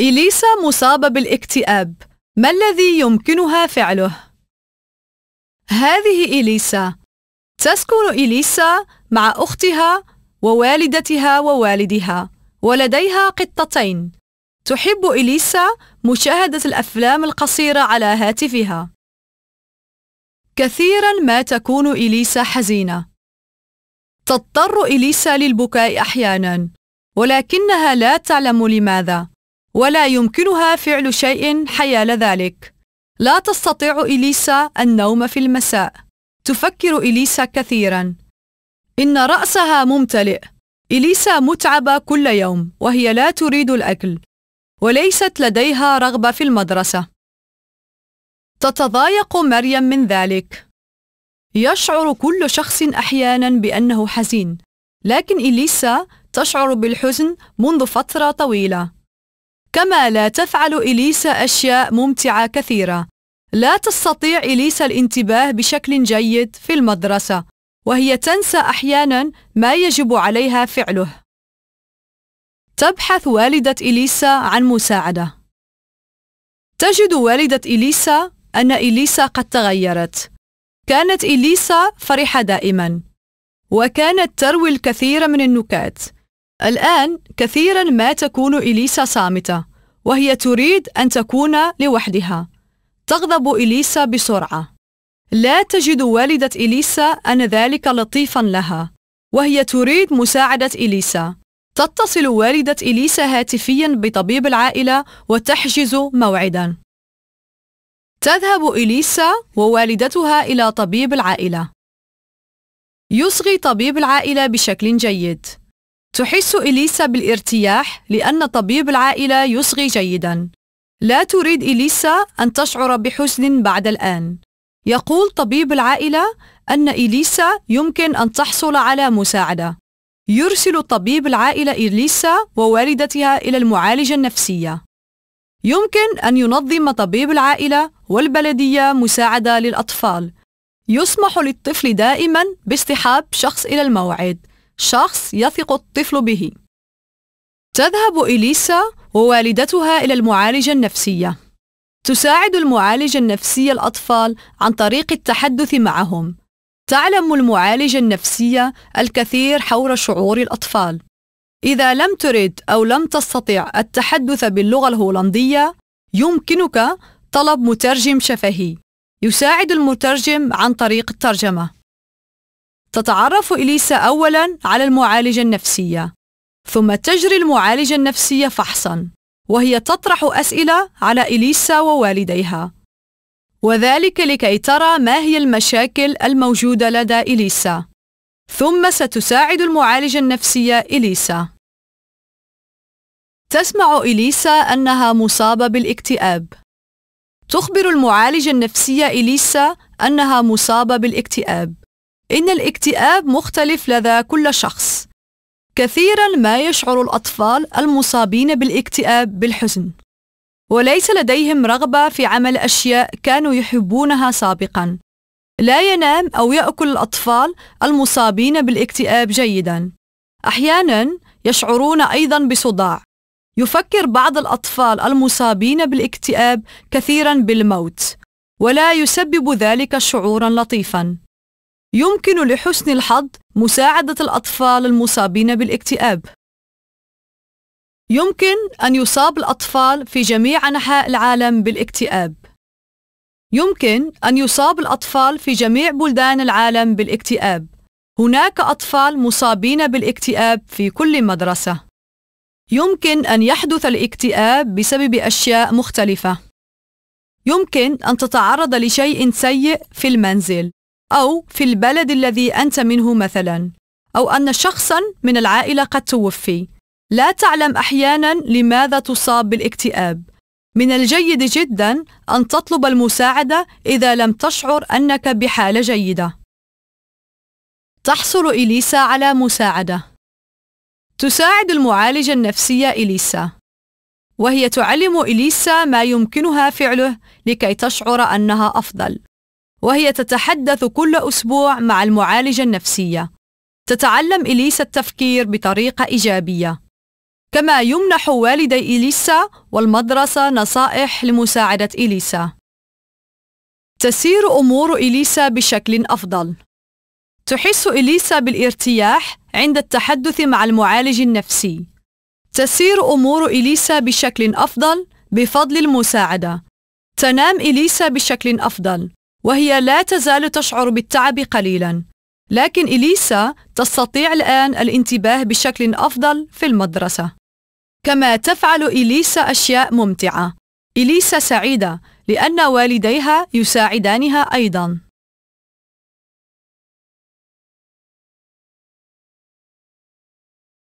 إليسا مصابة بالاكتئاب. ما الذي يمكنها فعله؟ هذه إليسا. تسكن إليسا مع أختها ووالدتها ووالدها ولديها قطتين. تحب إليسا مشاهدة الأفلام القصيرة على هاتفها. كثيرا ما تكون إليسا حزينة. تضطر إليسا للبكاء أحيانا ولكنها لا تعلم لماذا. ولا يمكنها فعل شيء حيال ذلك. لا تستطيع إليسا النوم في المساء. تفكر إليسا كثيرا. إن رأسها ممتلئ. إليسا متعبة كل يوم وهي لا تريد الأكل. وليست لديها رغبة في المدرسة. تتضايق مريم من ذلك. يشعر كل شخص أحيانا بأنه حزين. لكن إليسا تشعر بالحزن منذ فترة طويلة. كما لا تفعل إليسا أشياء ممتعة كثيرة. لا تستطيع إليسا الانتباه بشكل جيد في المدرسة وهي تنسى أحيانا ما يجب عليها فعله. تبحث والدة إليسا عن مساعدة. تجد والدة إليسا أن إليسا قد تغيرت. كانت إليسا فرحة دائما وكانت تروي الكثير من النكات. الآن كثيرا ما تكون إليسا صامتة. وهي تريد أن تكون لوحدها. تغضب إليسا بسرعة. لا تجد والدة إليسا أن ذلك لطيفا لها. وهي تريد مساعدة إليسا. تتصل والدة إليسا هاتفيا بطبيب العائلة وتحجز موعدا. تذهب إليسا ووالدتها إلى طبيب العائلة. يصغي طبيب العائلة بشكل جيد. تحس إليسا بالارتياح لأن طبيب العائلة يصغي جيدا. لا تريد إليسا أن تشعر بحزن بعد الآن. يقول طبيب العائلة أن إليسا يمكن أن تحصل على مساعدة. يرسل طبيب العائلة إليسا ووالدتها إلى المعالجة النفسية. يمكن أن ينظم طبيب العائلة والبلدية مساعدة للأطفال. يسمح للطفل دائما باصطحاب شخص إلى الموعد. شخص يثق الطفل به. تذهب إليسا ووالدتها إلى المعالجة النفسية. تساعد المعالجة النفسية الأطفال عن طريق التحدث معهم. تعلم المعالجة النفسية الكثير حول شعور الأطفال. إذا لم ترد أو لم تستطع التحدث باللغة الهولندية يمكنك طلب مترجم شفهي. يساعد المترجم عن طريق الترجمة. تتعرف إليسا أولاً على المعالجة النفسية ثم تجري المعالجة النفسية فحصاً وهي تطرح أسئلة على إليسا ووالديها. وذلك لكي ترى ما هي المشاكل الموجودة لدى إليسا. ثم ستساعد المعالجة النفسية إليسا. تسمع إليسا أنها مصابة بالاكتئاب. تخبر المعالجة النفسية إليسا أنها مصابة بالاكتئاب. إن الاكتئاب مختلف لدى كل شخص. كثيرا ما يشعر الأطفال المصابين بالاكتئاب بالحزن. وليس لديهم رغبة في عمل أشياء كانوا يحبونها سابقا. لا ينام أو يأكل الأطفال المصابين بالاكتئاب جيدا. أحيانا يشعرون أيضا بصداع. يفكر بعض الأطفال المصابين بالاكتئاب كثيرا بالموت. ولا يسبب ذلك شعورا لطيفا. يمكن لحسن الحظ مساعدة الأطفال المصابين بالاكتئاب. يمكن أن يصاب الأطفال في جميع أنحاء العالم بالاكتئاب. يمكن أن يصاب الأطفال في جميع بلدان العالم بالاكتئاب. هناك أطفال مصابين بالاكتئاب في كل مدرسة. يمكن أن يحدث الاكتئاب بسبب أشياء مختلفة. يمكن أن تتعرض لشيء سيء في المنزل أو في البلد الذي أنت منه مثلا أو أن شخصا من العائلة قد توفي. لا تعلم أحيانا لماذا تصاب بالاكتئاب. من الجيد جدا أن تطلب المساعدة إذا لم تشعر أنك بحالة جيدة. تحصل إليسا على مساعدة. تساعد المعالجة النفسية إليسا. وهي تعلم إليسا ما يمكنها فعله لكي تشعر أنها أفضل. وهي تتحدث كل أسبوع مع المعالجة النفسية. تتعلم إليسا التفكير بطريقة إيجابية. كما يمنح والدي إليسا والمدرسة نصائح لمساعدة إليسا. تسير أمور إليسا بشكل أفضل. تحس إليسا بالارتياح عند التحدث مع المعالج النفسي. تسير أمور إليسا بشكل أفضل بفضل المساعدة. تنام إليسا بشكل أفضل. وهي لا تزال تشعر بالتعب قليلا. لكن إليسا تستطيع الآن الانتباه بشكل أفضل في المدرسة. كما تفعل إليسا أشياء ممتعة. إليسا سعيدة لأن والديها يساعدانها أيضاً.